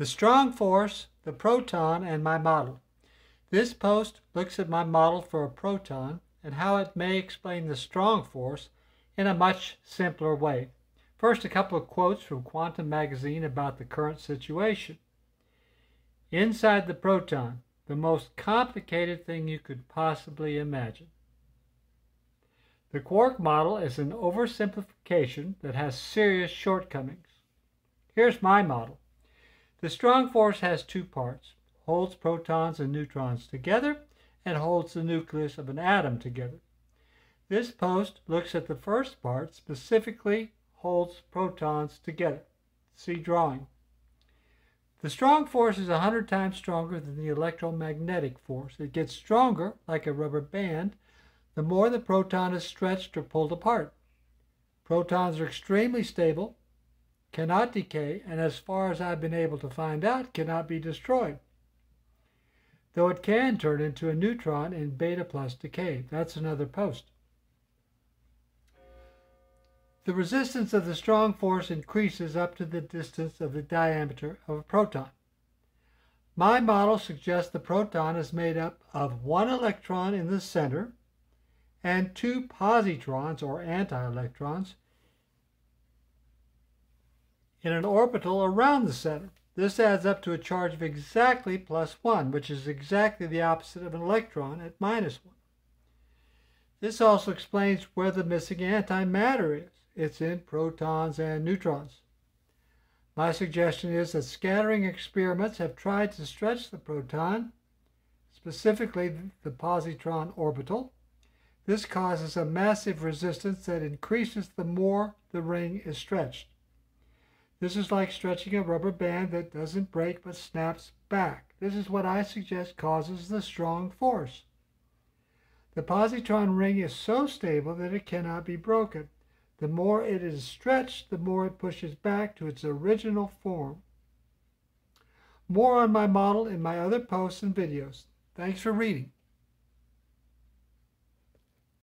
the strong force, the proton, and my model. This post looks at my model for a proton and how it may explain the strong force in a much simpler way. First, a couple of quotes from Quantum Magazine about the current situation. Inside the proton, the most complicated thing you could possibly imagine. The quark model is an oversimplification that has serious shortcomings. Here's my model. The strong force has two parts, holds protons and neutrons together, and holds the nucleus of an atom together. This post looks at the first part, specifically holds protons together. See drawing. The strong force is 100 times stronger than the electromagnetic force. It gets stronger, like a rubber band, the more the proton is stretched or pulled apart. Protons are extremely stable, cannot decay, and as far as I've been able to find out, cannot be destroyed. Though it can turn into a neutron in beta plus decay. That's another post. The resistance of the strong force increases up to the distance of the diameter of a proton. My model suggests the proton is made up of one electron in the center and two positrons or anti-electrons in an orbital around the center. This adds up to a charge of exactly plus 1, which is exactly the opposite of an electron at minus 1. This also explains where the missing antimatter is. It's in protons and neutrons. My suggestion is that scattering experiments have tried to stretch the proton, specifically the positron orbital. This causes a massive resistance that increases the more the ring is stretched. This is like stretching a rubber band that doesn't break but snaps back. This is what I suggest causes the strong force. The positron ring is so stable that it cannot be broken. The more it is stretched, the more it pushes back to its original form. More on my model in my other posts and videos. Thanks for reading.